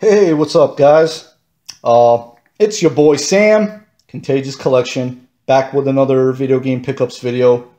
Hey, what's up, guys? Uh, it's your boy Sam, Contagious Collection, back with another video game pickups video.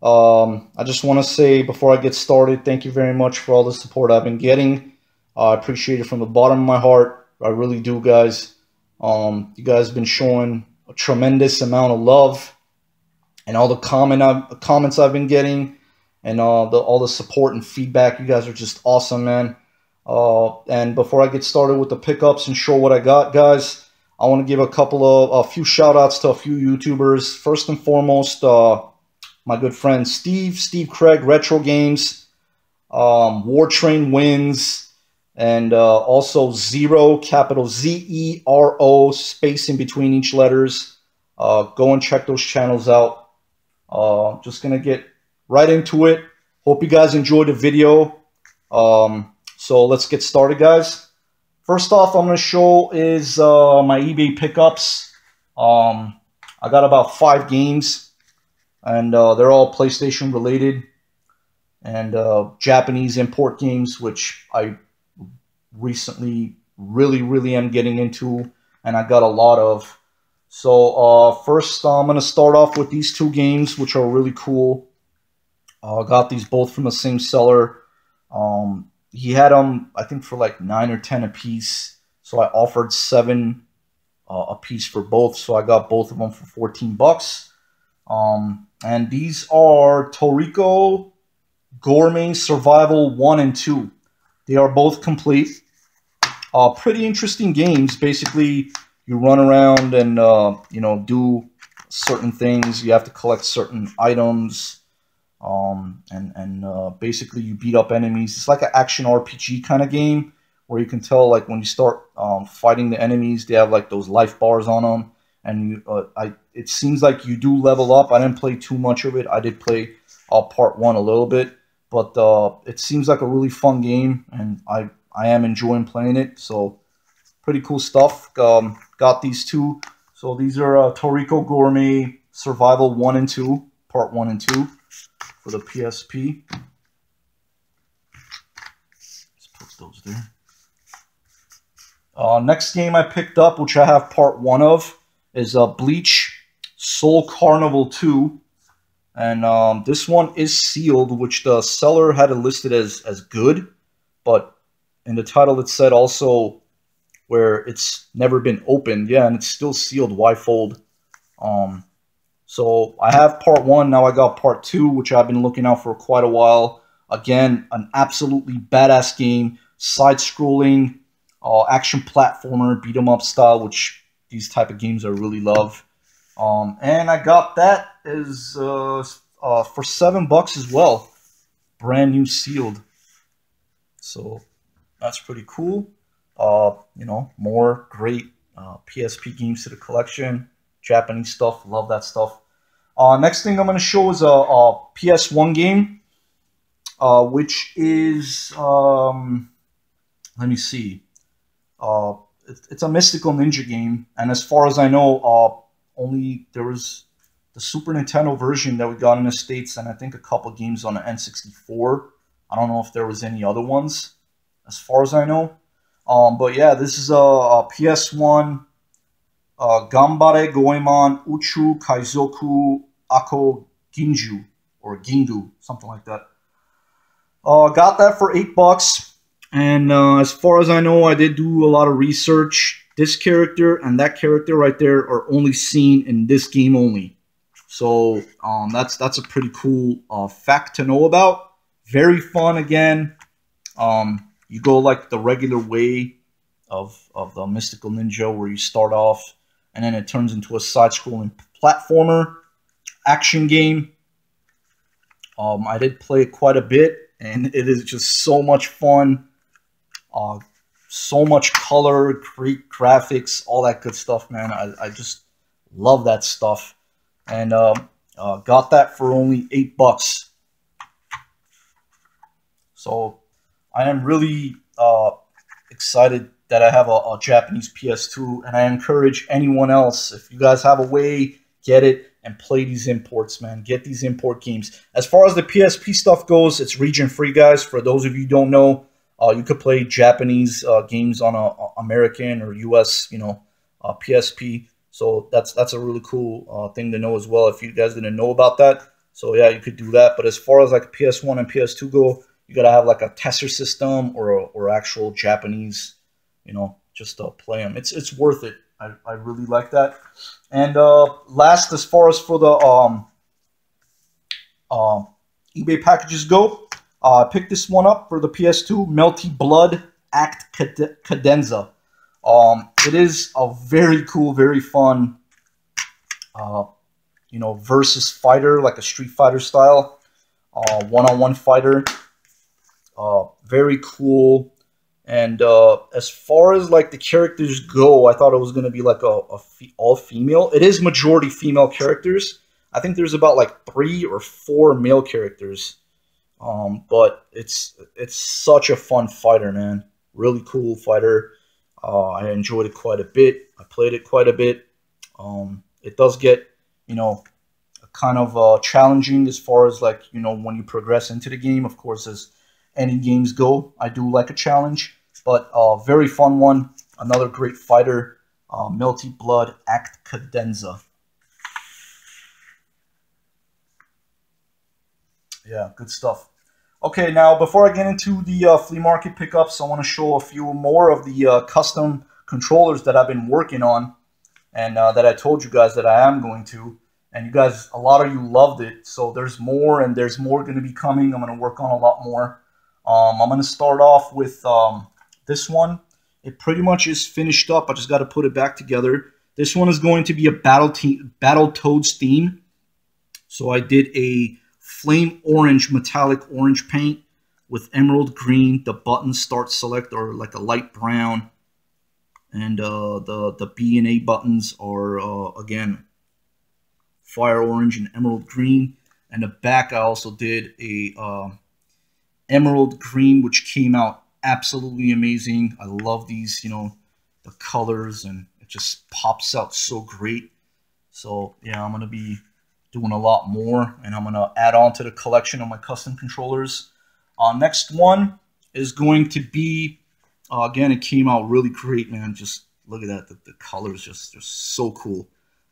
Um, I just want to say before I get started, thank you very much for all the support I've been getting. Uh, I appreciate it from the bottom of my heart. I really do, guys. Um, you guys have been showing a tremendous amount of love and all the comment I've, comments I've been getting and uh, the, all the support and feedback. You guys are just awesome, man. Uh, and before I get started with the pickups and show what I got, guys, I want to give a couple of a few shout outs to a few YouTubers. First and foremost, uh, my good friend Steve, Steve Craig, Retro Games, um, War Train Wins, and uh, also Zero, capital Z E R O, space in between each letters. Uh, go and check those channels out. Uh, just gonna get right into it. Hope you guys enjoyed the video. Um, so let's get started, guys. First off, I'm going to show is uh, my eBay pickups. Um, I got about five games, and uh, they're all PlayStation related and uh, Japanese import games, which I recently really, really am getting into, and I got a lot of. So uh, first, I'm going to start off with these two games, which are really cool. Uh, I got these both from the same seller. Um, he had them, I think, for like nine or ten a piece. So I offered seven uh, a piece for both. So I got both of them for 14 bucks. Um, and these are Toriko Gourmet Survival 1 and 2. They are both complete. Uh, pretty interesting games. Basically, you run around and, uh, you know, do certain things. You have to collect certain items um, and and uh, basically you beat up enemies. It's like an action RPG kind of game where you can tell like when you start um, fighting the enemies, they have like those life bars on them, and you uh, I it seems like you do level up. I didn't play too much of it. I did play uh, part one a little bit, but uh, it seems like a really fun game, and I I am enjoying playing it. So pretty cool stuff. Um, got these two. So these are uh, Toriko Gourmet Survival 1 and 2, Part 1 and 2 for the PSP. Let's put those there. Uh, next game I picked up, which I have part one of, is uh, Bleach Soul Carnival 2. And um, this one is sealed, which the seller had it listed as, as good. But in the title it said also where it's never been opened. Yeah, and it's still sealed. Why fold? Um, so I have part one. Now I got part two, which I've been looking out for quite a while. Again, an absolutely badass game, side-scrolling, uh, action platformer, beat 'em up style, which these type of games I really love. Um, and I got that as uh, uh, for seven bucks as well, brand new sealed. So that's pretty cool. Uh, you know, more great PSP uh, games to the collection. Japanese stuff, love that stuff. Uh, next thing I'm going to show is a, a PS1 game, uh, which is, um, let me see, uh, it's, a Mystical Ninja game, and as far as I know, uh, only there was the Super Nintendo version that we got in the States, and I think a couple games on the N64. I don't know if there was any other ones, as far as I know. Um, but yeah, this is a, a PS1 uh, Gambare Goemon Uchu Kaizoku Ako Ginju or Gindu, something like that. Uh, got that for eight bucks. And uh, as far as I know, I did do a lot of research. This character and that character right there are only seen in this game only. So um, that's that's a pretty cool uh, fact to know about. Very fun again. Um, you go like the regular way of, of the Mystical Ninja where you start off and then it turns into a side-scrolling platformer action game. Um, I did play it quite a bit, and it is just so much fun. Uh, so much color, great graphics, all that good stuff, man. I, I just love that stuff. And uh, uh, got that for only eight bucks. So I am really uh, excited that I have a, a, Japanese PS2, and I encourage anyone else, if you guys have a way, get it and play these imports, man. Get these import games. As far as the PSP stuff goes, it's region free, guys. For those of you don't know, uh, you could play Japanese uh, games on a American or US, you know, uh, PSP. So that's that's a really cool uh, thing to know as well. If you guys didn't know about that, so yeah, you could do that. But as far as like PS1 and PS2 go, you gotta have like a tester system or a, or actual Japanese, you know, just to play them. It's it's worth it. I, I really like that. And uh, last, as far as for the um, uh, eBay packages go, uh, I picked this one up for the PS2, Melty Blood Act Cadenza. Um, it is a very cool, very fun, uh, you know, versus fighter, like a Street Fighter style, uh, one-on-one fighter. Uh, very cool. And uh, as far as like the characters go, I thought it was going to be like a, a all female. It is majority female characters. I think there's about like three or four male characters. Um, but it's it's such a fun fighter, man. Really cool fighter. Uh, I enjoyed it quite a bit. I played it quite a bit. Um, it does get, you know, kind of uh, challenging as far as like, you know, when you progress into the game. Of course, as any games go, I do like a challenge. But uh, very fun one. Another great fighter. Uh, Melty Blood Act Cadenza. Yeah, good stuff. Okay, now before I get into the uh, flea market pickups, I want to show a few more of the uh, custom controllers that I've been working on and uh, that I told you guys that I am going to. And you guys, a lot of you loved it. So there's more and there's more going to be coming. I'm going to work on a lot more. Um, I'm going to start off with um, this one. It pretty much is finished up. I just got to put it back together. This one is going to be a Battle, team, Battletoads theme. So I did a flame orange, metallic orange paint with emerald green. The buttons start select are like a light brown. And uh, the, the B and A buttons are, uh, again, fire orange and emerald green. And the back I also did a uh, emerald green, which came out absolutely amazing. I love these, you know, the colors and it just pops out so great. So yeah, I'm going to be doing a lot more and I'm going to add on to the collection of my custom controllers. Uh, next one is going to be, uh, again, it came out really great, man. Just look at that. The, the colors just, just so cool.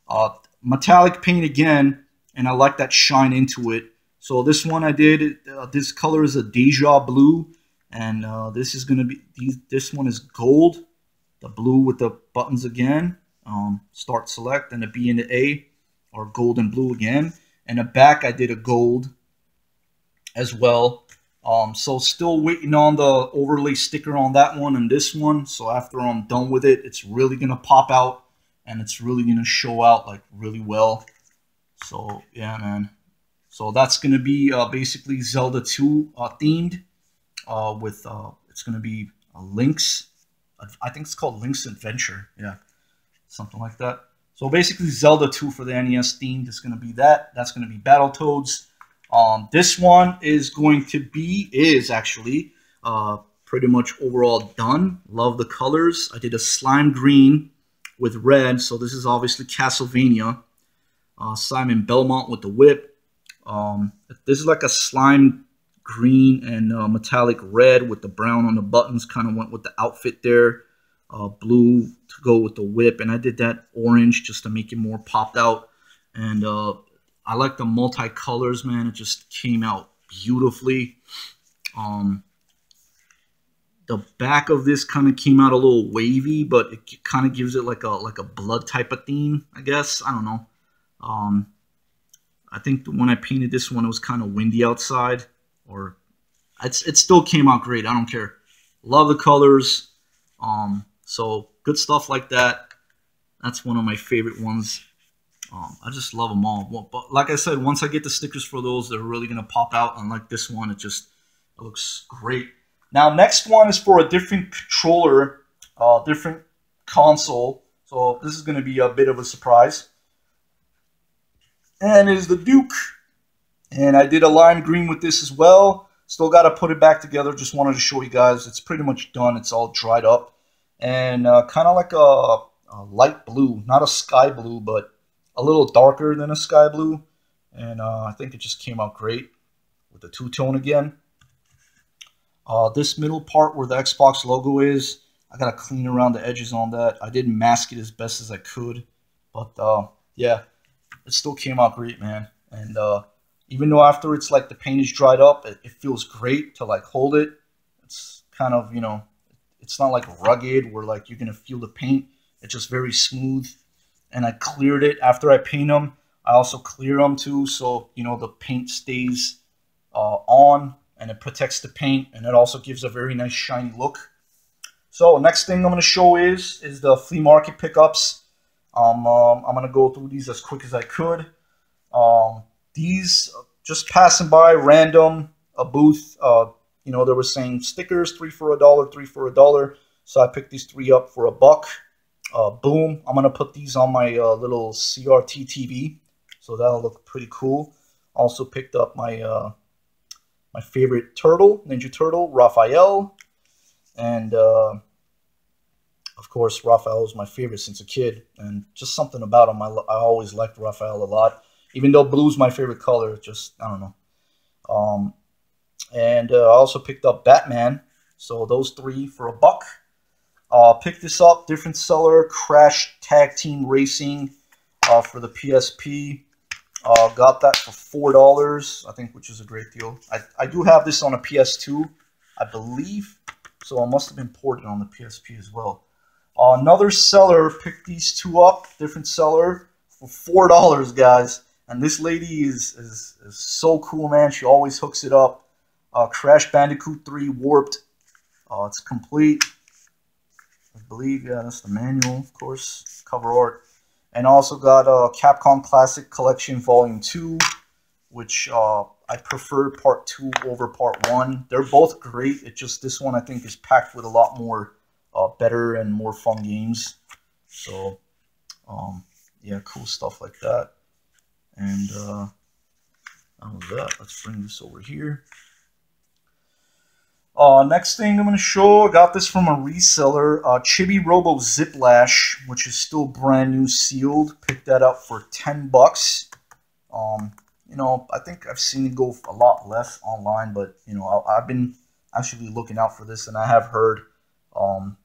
Uh, metallic paint again, and I like that shine into it. So this one I did, uh, this color is a Deja Blue, and uh, this is going to be, these, this one is gold, the blue with the buttons again, um, start select, and the B and the A are gold and blue again. And the back I did a gold as well. Um, so still waiting on the overlay sticker on that one and this one. So after I'm done with it, it's really going to pop out and it's really going to show out like really well. So yeah, man. So that's going to be uh, basically Zelda 2 uh, themed uh, with, uh, it's going to be Link's, I think it's called Link's Adventure. Yeah, something like that. So basically Zelda 2 for the NES themed is going to be that. That's going to be Battletoads. Um, this one is going to be, is actually uh, pretty much overall done. Love the colors. I did a slime green with red. So this is obviously Castlevania. Uh, Simon Belmont with the whip. Um, this is like a slime green and uh, metallic red with the brown on the buttons. Kind of went with the outfit there. Uh, blue to go with the whip. And I did that orange just to make it more popped out. And uh, I like the multi-colors, man. It just came out beautifully. Um, the back of this kind of came out a little wavy, but it kind of gives it like a like a blood type of theme, I guess. I don't know. Um, I think the when I painted this one, it was kind of windy outside, or it's, it still came out great. I don't care. Love the colors. Um, so good stuff like that. That's one of my favorite ones. Um, I just love them all. But like I said, once I get the stickers for those, they're really going to pop out. Unlike this one, it just it looks great. Now, next one is for a different controller, uh, different console. So this is going to be a bit of a surprise and it is the Duke. And I did a lime green with this as well. Still got to put it back together. Just wanted to show you guys. It's pretty much done. It's all dried up. And uh, kind of like a, a, light blue. Not a sky blue, but a little darker than a sky blue. And uh, I think it just came out great with the two-tone again. Uh, this middle part where the Xbox logo is, I gotta clean around the edges on that. I did mask it as best as I could, but uh, yeah, it still came out great, man. And uh, even though after it's like the paint is dried up, it, it feels great to like hold it. It's kind of you know, it's not like rugged where like you're gonna feel the paint. It's just very smooth. And I cleared it after I paint them. I also clear them too, so you know the paint stays uh, on and it protects the paint, and it also gives a very nice shiny look. So next thing I'm going to show is is the flea market pickups. Um, um, I'm going to go through these as quick as I could. Um, these just passing by random a booth. Uh, you know they were saying stickers three for a dollar, three for a dollar. So I picked these three up for a buck. Uh, boom! I'm gonna put these on my uh, little CRT TV, so that'll look pretty cool. Also picked up my uh, my favorite turtle, Ninja Turtle, Raphael, and uh, of course Raphael is my favorite since a kid, and just something about him. I, I always liked Raphael a lot, even though blue's my favorite color. Just I don't know. Um, and uh, I also picked up Batman. So those three for a buck. Uh, picked this up, different seller, Crash Tag Team Racing uh, for the PSP. Uh, got that for four dollars, I think, which is a great deal. I, I do have this on a PS2, I believe, so it must have been ported on the PSP as well. Uh, another seller picked these two up, different seller, for four dollars, guys. And this lady is, is is so cool, man. She always hooks it up. Uh, Crash Bandicoot 3 Warped. Uh, it's complete. I believe, yeah, that's the manual, of course, cover art. And also got uh, Capcom Classic Collection Volume 2, which uh, I prefer Part 2 over Part 1. They're both great. It just, this one I think is packed with a lot more uh, better and more fun games. So, um, yeah, cool stuff like that. And, uh, that was that. Let's bring this over here. Uh, next thing I'm going to show, I got this from a reseller, uh, Chibi Robo Ziplash, which is still brand new sealed. Picked that up for 10 bucks. Um, you know, I think I've seen it go a lot less online, but, you know, I, have been actually looking out for this, and I have heard um,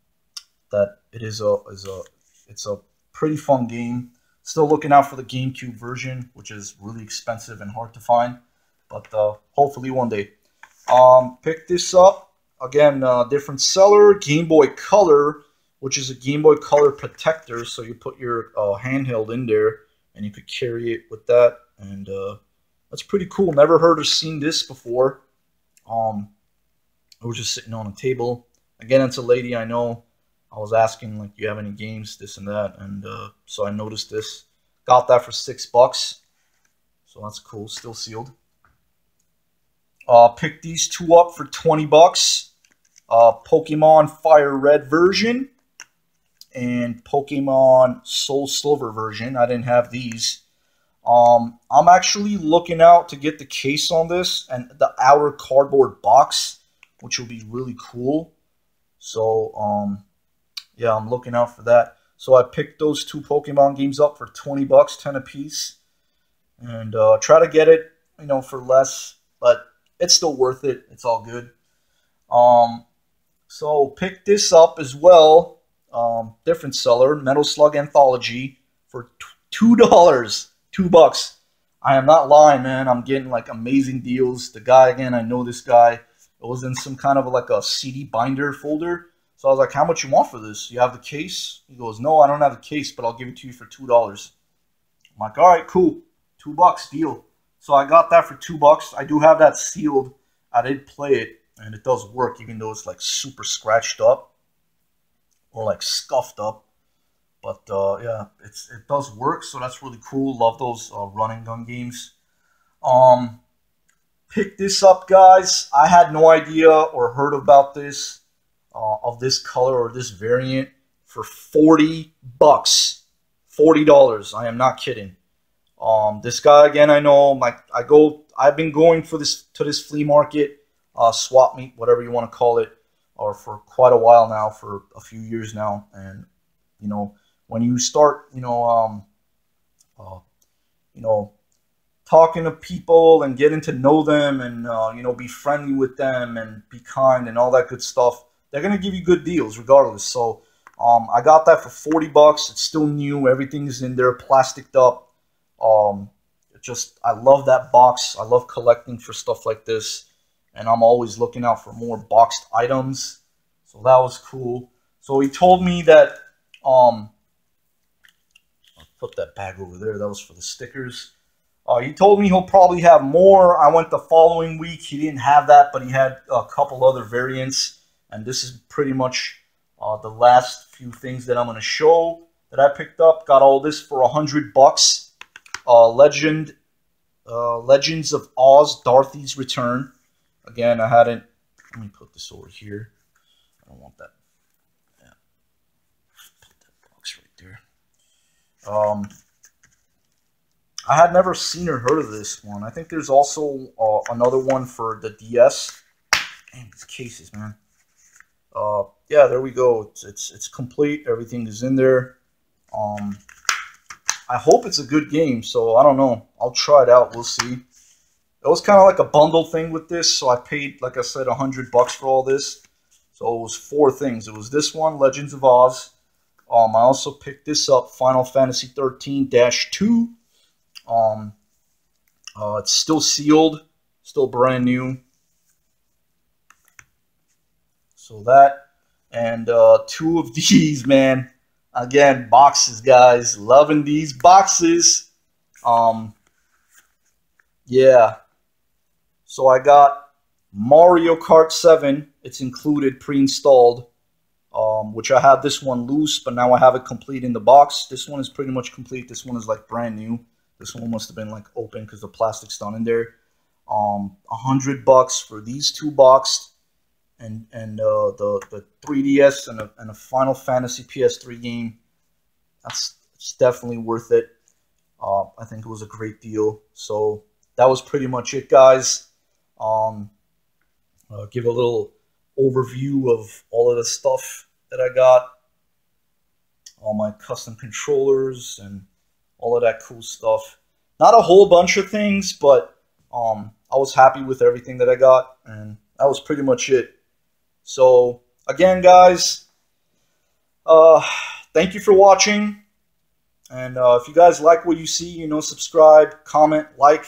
that it is a, is a, it's a pretty fun game. Still looking out for the GameCube version, which is really expensive and hard to find, but uh, hopefully one day. Um, pick this up. Again, uh, different seller, Game Boy Color, which is a Game Boy Color protector. So you put your uh, handheld in there and you could carry it with that. And uh, that's pretty cool. Never heard or seen this before. Um, I was just sitting on a table. Again, it's a lady I know. I was asking, like, do you have any games, this and that? And uh, so I noticed this. Got that for six bucks. So that's cool. Still sealed. Uh, pick these two up for 20 bucks. Uh, Pokemon Fire Red version and Pokemon Soul Silver version. I didn't have these. Um, I'm actually looking out to get the case on this and the outer cardboard box, which will be really cool. So, um, yeah, I'm looking out for that. So I picked those two Pokemon games up for 20 bucks, 10 a piece. And uh, try to get it, you know, for less. But it's still worth it. It's all good. Um, so pick this up as well. Um, different seller, Metal Slug Anthology for two dollars, two bucks. I am not lying, man. I'm getting like amazing deals. The guy again, I know this guy. It was in some kind of like a CD binder folder. So I was like, "How much you want for this? You have the case?" He goes, "No, I don't have the case, but I'll give it to you for two dollars." I'm like, "All right, cool, two bucks deal." So I got that for two bucks. I do have that sealed. I did play it, and it does work, even though it's like super scratched up or like scuffed up. But uh, yeah, it's it does work, so that's really cool. Love those uh, running gun games. Um, pick this up, guys. I had no idea or heard about this uh, of this color or this variant for forty bucks. Forty dollars. I am not kidding. Um, this guy again, I know. My I go. I've been going for this to this flea market, uh, swap meet, whatever you want to call it, or for quite a while now, for a few years now. And you know, when you start, you know, um, uh, you know, talking to people and getting to know them, and uh, you know, be friendly with them and be kind and all that good stuff, they're gonna give you good deals regardless. So um, I got that for 40 bucks. It's still new. Everything's in there, plasticed up. Um, just I love that box. I love collecting for stuff like this, and I'm always looking out for more boxed items. So that was cool. So he told me that um, I'll put that bag over there. That was for the stickers. Uh, he told me he'll probably have more. I went the following week. He didn't have that, but he had a couple other variants. And this is pretty much uh, the last few things that I'm going to show that I picked up. Got all this for a hundred bucks. Uh, Legend, uh, Legends of Oz, Dorothy's Return. Again, I hadn't. Let me put this over here. I don't want that. Yeah. Put that box right there. Um, I had never seen or heard of this one. I think there's also uh, another one for the DS. Damn, these cases, man. Uh, yeah, there we go. It's, it's, it's complete. Everything is in there. Um, I hope it's a good game, so I don't know. I'll try it out. We'll see. It was kind of like a bundle thing with this, so I paid, like I said, a hundred bucks for all this. So it was four things. It was this one, Legends of Oz. Um, I also picked this up, Final Fantasy 13-2. Um, uh, it's still sealed, still brand new. So that and uh, two of these, man. Again, boxes, guys. Loving these boxes. Um, yeah. So I got Mario Kart 7. It's included, pre-installed. Um, which I have this one loose, but now I have it complete in the box. This one is pretty much complete. This one is like brand new. This one must have been like open because the plastic's done in there. Um, a hundred bucks for these two boxed, and and uh, the the 3DS and a, and a Final Fantasy PS3 game. That's it's definitely worth it. Uh, I think it was a great deal. So that was pretty much it, guys. Um, uh, give a little overview of all of the stuff that I got, all my custom controllers and all of that cool stuff. Not a whole bunch of things, but um, I was happy with everything that I got, and that was pretty much it. So, again, guys, uh, thank you for watching. And uh, if you guys like what you see, you know, subscribe, comment, like.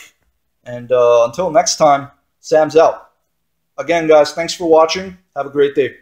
And uh, until next time, Sam's out. Again, guys, thanks for watching. Have a great day.